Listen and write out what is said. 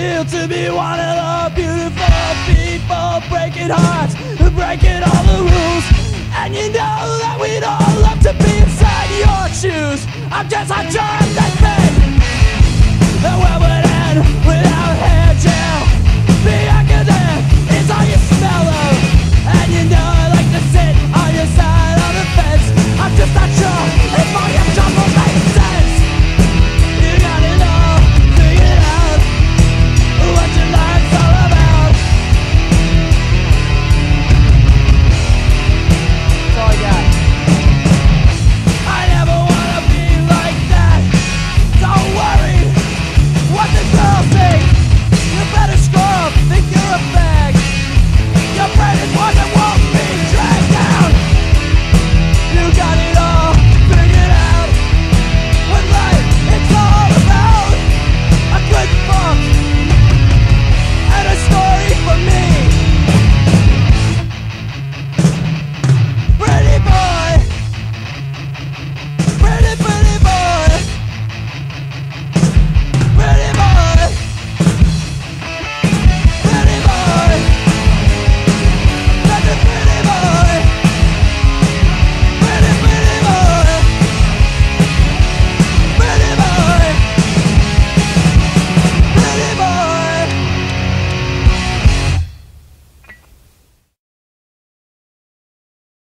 feel to be one of the beautiful people breaking hearts, breaking all the rules. And you know that we'd all love to be inside your shoes. I'm just a germ that